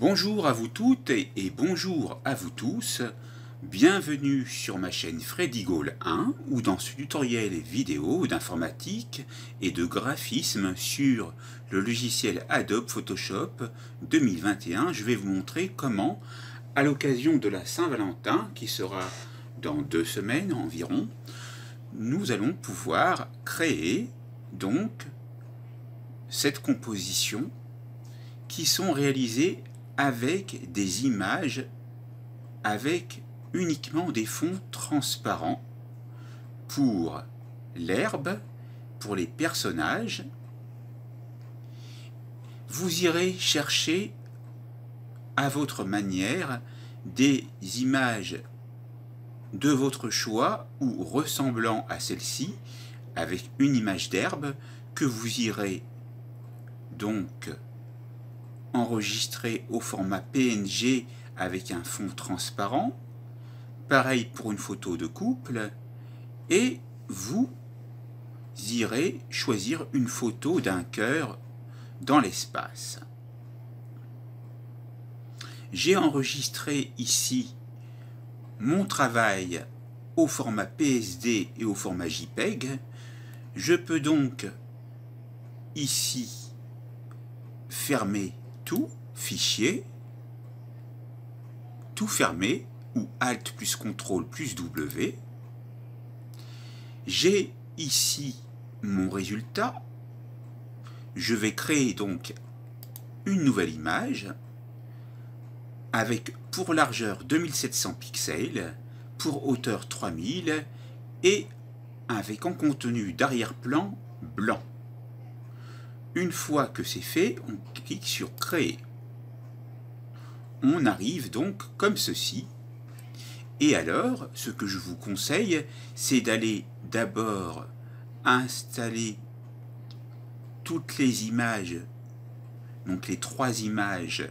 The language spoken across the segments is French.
Bonjour à vous toutes et, bonjour à vous tous. Bienvenue sur ma chaîne Freddy Gaulle 1 ou dans ce tutoriel vidéo d'informatique et de graphisme sur le logiciel Adobe Photoshop 2021. Je vais vous montrer comment, à l'occasion de la Saint-Valentin, qui sera dans deux semaines environ, nous allons pouvoir créer donc cette composition qui sont réalisées avec des images, avec uniquement des fonds transparents pour l'herbe, pour les personnages. Vous irez chercher à votre manière des images de votre choix ou ressemblant à celle-ci avec une image d'herbe que vous irez donc enregistré au format PNG avec un fond transparent. Pareil pour une photo de couple. Et vous irez choisir une photo d'un cœur dans l'espace. J'ai enregistré ici mon travail au format PSD et au format JPEG. Je peux donc ici fermer fichier, tout fermé, ou Alt plus CTRL plus W. J'ai ici mon résultat. Je vais créer donc une nouvelle image avec pour largeur 2700 pixels, pour hauteur 3000 et avec en contenu d'arrière-plan blanc. Une fois que c'est fait, on clique sur Créer. On arrive donc comme ceci. Et alors, ce que je vous conseille, c'est d'aller d'abord installer toutes les images, donc les trois images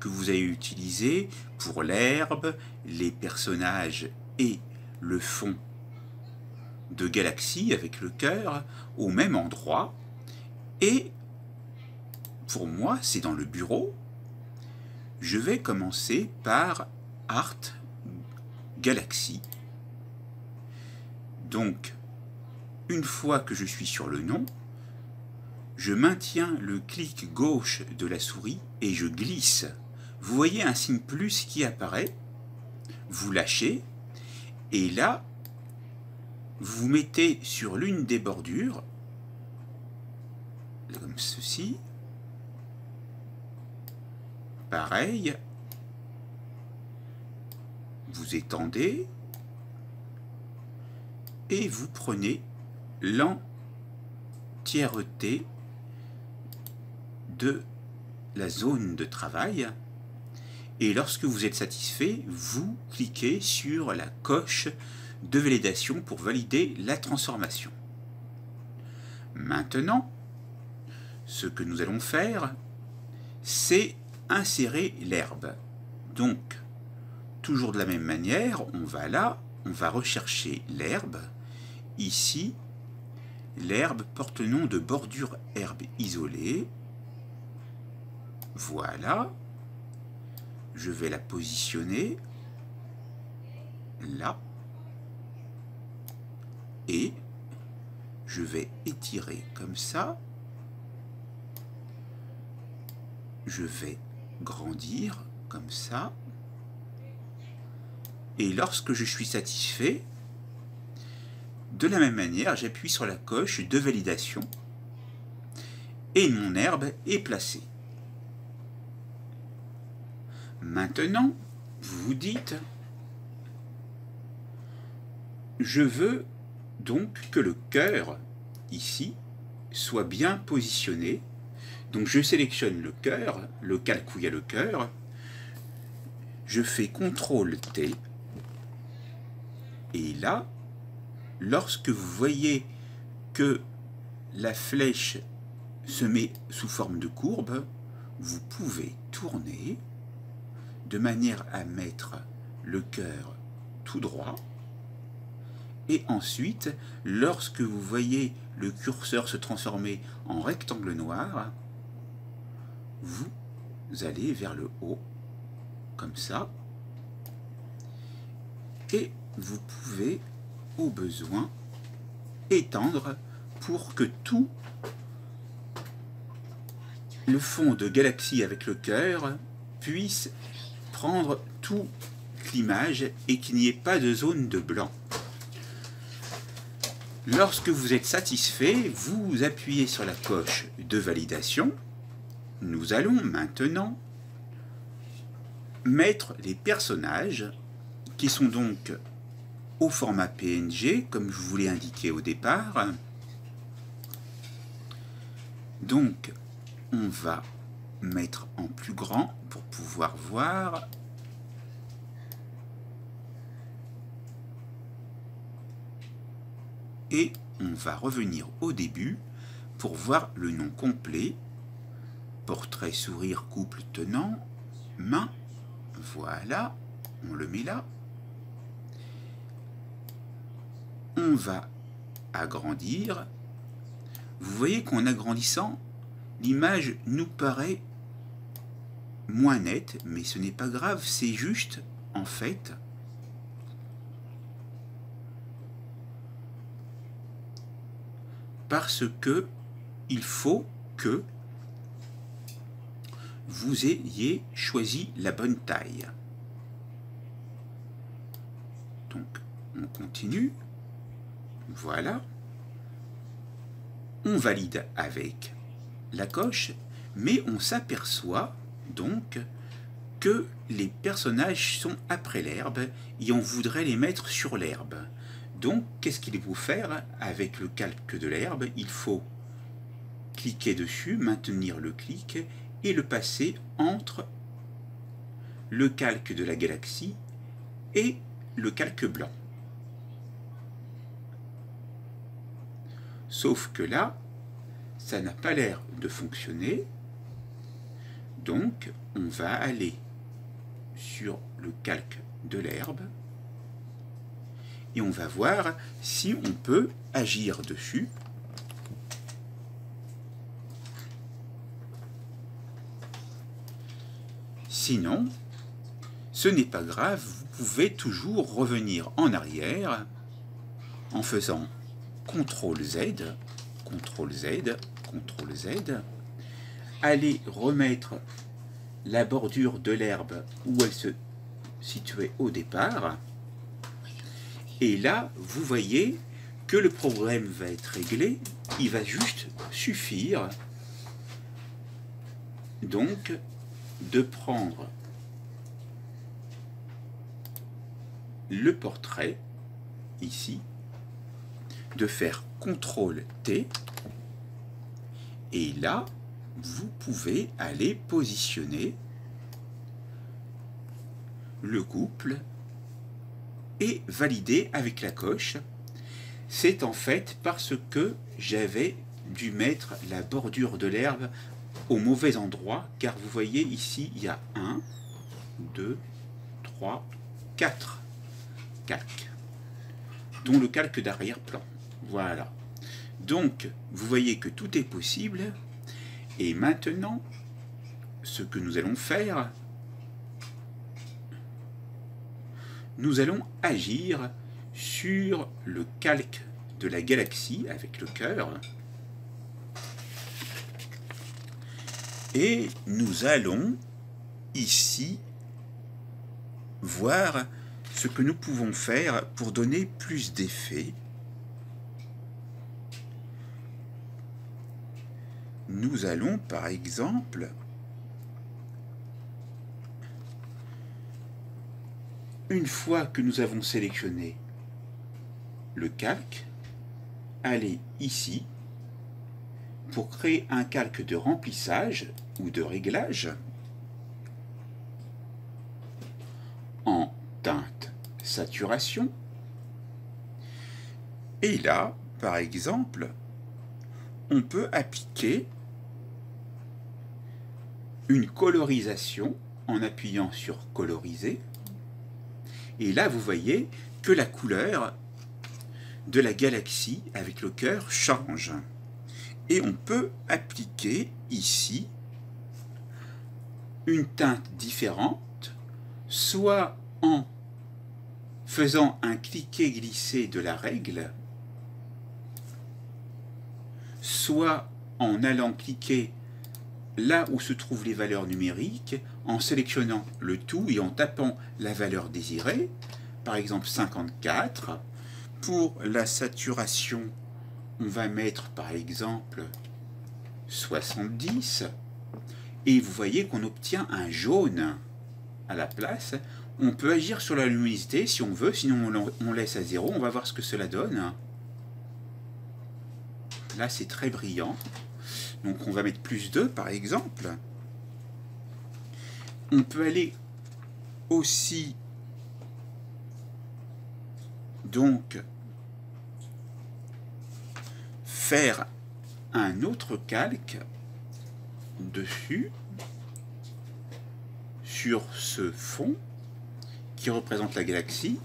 que vous avez utilisées pour l'herbe, les personnages et le fond de galaxie avec le cœur au même endroit et pour moi, c'est dans le bureau. Je vais commencer par Art Galaxy. Donc, une fois que je suis sur le nom, je maintiens le clic gauche de la souris et je glisse. Vous voyez un signe plus qui apparaît. Vous lâchez. Et là, vous mettez sur l'une des bordures comme ceci. Pareil. Vous étendez et vous prenez l'entièreté de la zone de travail. Et lorsque vous êtes satisfait, vous cliquez sur la coche de validation pour valider la transformation. Maintenant, ce que nous allons faire, c'est insérer l'herbe. Donc, toujours de la même manière, on va là, on va rechercher l'herbe. Ici, l'herbe porte le nom de bordure herbe isolée. Voilà. Je vais la positionner là. Et je vais étirer comme ça je vais grandir comme ça. Et lorsque je suis satisfait, de la même manière, j'appuie sur la coche de validation et mon herbe est placée. Maintenant, vous vous dites, je veux donc que le cœur, ici, soit bien positionné donc je sélectionne le cœur, le calque où il y a le cœur, je fais CTRL T, et là, lorsque vous voyez que la flèche se met sous forme de courbe, vous pouvez tourner de manière à mettre le cœur tout droit. Et ensuite, lorsque vous voyez le curseur se transformer en rectangle noir, vous allez vers le haut, comme ça, et vous pouvez au besoin étendre pour que tout le fond de galaxie avec le cœur puisse prendre toute l'image et qu'il n'y ait pas de zone de blanc. Lorsque vous êtes satisfait, vous appuyez sur la coche de validation. Nous allons maintenant mettre les personnages qui sont donc au format PNG, comme je vous l'ai indiqué au départ. Donc, on va mettre en plus grand pour pouvoir voir. Et on va revenir au début pour voir le nom complet. Portrait, sourire, couple tenant, main. Voilà, on le met là. On va agrandir. Vous voyez qu'en agrandissant, l'image nous paraît moins nette, mais ce n'est pas grave, c'est juste, en fait, parce que il faut que vous ayez choisi la bonne taille. Donc, on continue. Voilà. On valide avec la coche, mais on s'aperçoit donc que les personnages sont après l'herbe et on voudrait les mettre sur l'herbe. Donc, qu'est-ce qu'il faut faire avec le calque de l'herbe? Il faut cliquer dessus, maintenir le clic et le passer entre le calque de la galaxie et le calque blanc. Sauf que là, ça n'a pas l'air de fonctionner. Donc, on va aller sur le calque de l'herbe et on va voir si on peut agir dessus. Sinon, ce n'est pas grave, vous pouvez toujours revenir en arrière en faisant CTRL Z, CTRL Z, CTRL Z, aller remettre la bordure de l'herbe où elle se situait au départ. Et là, vous voyez que le problème va être réglé. Il va juste suffire donc de prendre le portrait ici, de faire CTRL T et là, vous pouvez aller positionner le couple et valider avec la coche. C'est en fait parce que j'avais dû mettre la bordure de l'herbe au mauvais endroit, car vous voyez ici, il y a 1, 2, 3, 4 calques, dont le calque d'arrière-plan. Voilà. Donc, vous voyez que tout est possible. Et maintenant, ce que nous allons faire, nous allons agir sur le calque de la galaxie avec le cœur. Et nous allons ici voir ce que nous pouvons faire pour donner plus d'effet nous allons par exemple une fois que nous avons sélectionné le calque, aller ici pour créer un calque de remplissage ou de réglage en teinte saturation. Et là, par exemple, on peut appliquer une colorisation en appuyant sur coloriser. Et là, vous voyez que la couleur de la galaxie avec le cœur change. Et on peut appliquer ici une teinte différente, soit en faisant un cliquer-glisser de la règle, soit en allant cliquer là où se trouvent les valeurs numériques, en sélectionnant le tout et en tapant la valeur désirée, par exemple 54. Pour la saturation, on va mettre par exemple 70. Et vous voyez qu'on obtient un jaune à la place. On peut agir sur la luminosité si on veut, sinon on laisse à zéro. On va voir ce que cela donne. Là, c'est très brillant. Donc on va mettre plus 2 par exemple. On peut aller aussi donc faire un autre calque dessus sur ce fond qui représente la galaxie.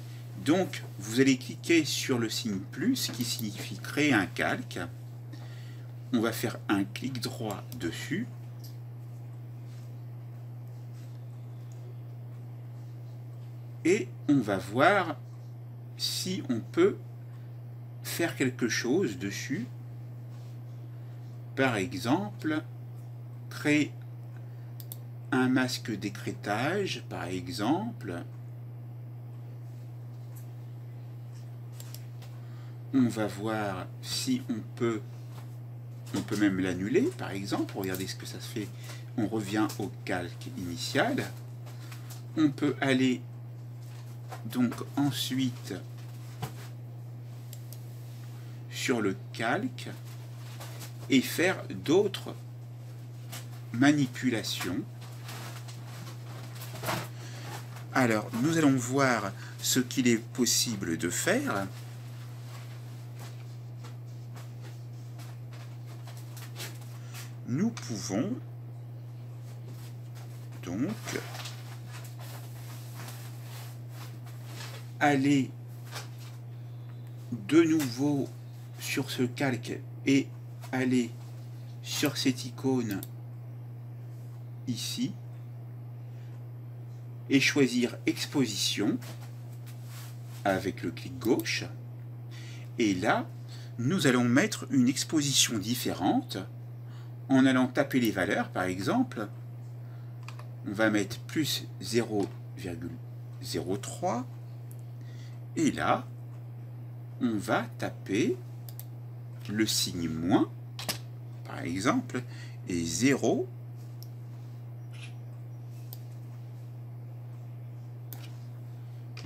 Donc, vous allez cliquer sur le signe plus qui signifie créer un calque. On va faire un clic droit dessus. Et on va voir si on peut faire quelque chose dessus. Par exemple, créer un masque d'écrétage, par exemple. On va voir si on peut, on peut même l'annuler, par exemple. Regardez ce que ça se fait. On revient au calque initial. On peut aller donc ensuite sur le calque et faire d'autres manipulations. Alors, nous allons voir ce qu'il est possible de faire. Nous pouvons donc aller de nouveau sur ce calque et aller sur cette icône ici et choisir exposition avec le clic gauche. Et là nous allons mettre une exposition différente en allant taper les valeurs par exemple. On va mettre plus 0,03 et là, on va taper le signe moins, par exemple, et 0,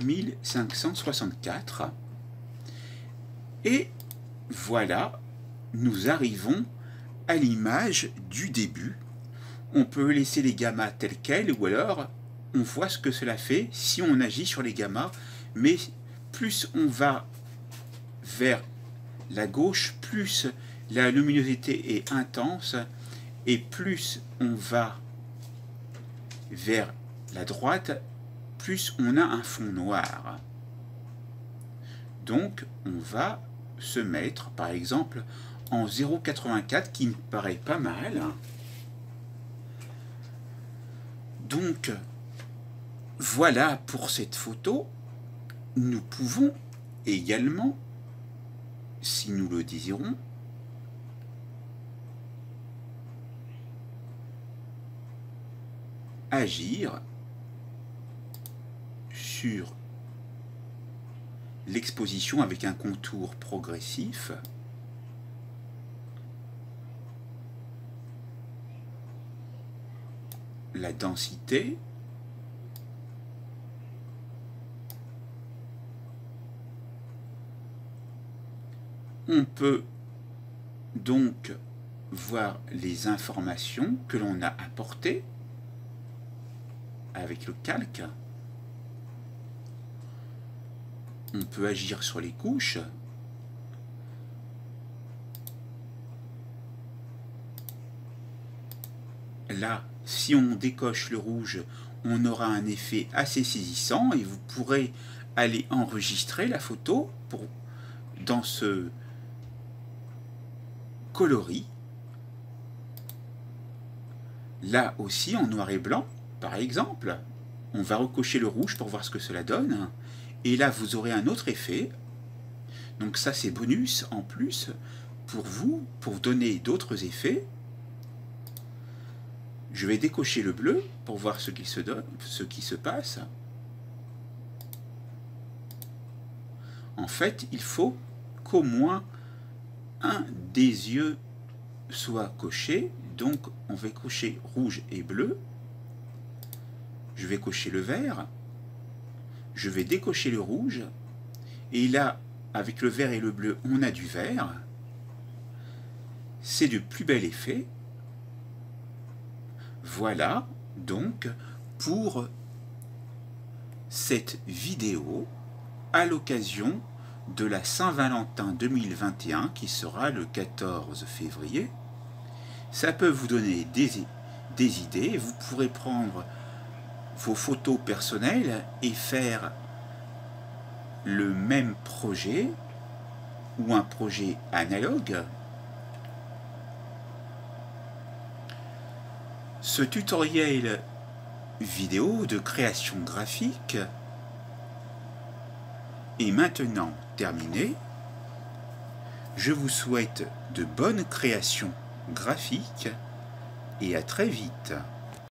« 1564. Et voilà, nous arrivons à l'image du début. On peut laisser les gammas tels quels, ou alors on voit ce que cela fait si on agit sur les gammas, mais plus on va vers la gauche, plus la luminosité est intense, et plus on va vers la droite, plus on a un fond noir. Donc on va se mettre par exemple en 0,84 qui me paraît pas mal. Donc voilà pour cette photo nous pouvons également, si nous le désirons, agir sur l'exposition avec un contour progressif la densité On peut donc voir les informations que l'on a apportées avec le calque. On peut agir sur les couches. Là, si on décoche le rouge, on aura un effet assez saisissant et vous pourrez aller enregistrer la photo pour, dans ce coloris. Là aussi en noir et blanc, par exemple, on va recocher le rouge pour voir ce que cela donne. Et là, vous aurez un autre effet. Donc ça, c'est bonus en plus pour vous, pour donner d'autres effets. Je vais décocher le bleu pour voir ce qui se, ce qui se passe. En fait, il faut qu'au moins un des yeux soit coché. Donc, on va cocher rouge et bleu. Je vais cocher le vert. Je vais décocher le rouge. Et là, avec le vert et le bleu, on a du vert. C'est de plus bel effet. Voilà donc pour cette vidéo à l'occasion de la Saint-Valentin 2021 qui sera le 14 février. Ça peut vous donner des, des idées. Vous pourrez prendre vos photos personnelles et faire le même projet ou un projet analogue. Ce tutoriel vidéo de création graphique est maintenant terminé. Je vous souhaite de bonnes créations graphiques et à très vite.